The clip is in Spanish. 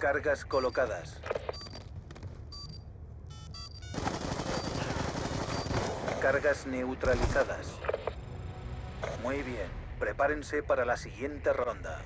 Cargas colocadas. Cargas neutralizadas. Muy bien. Prepárense para la siguiente ronda.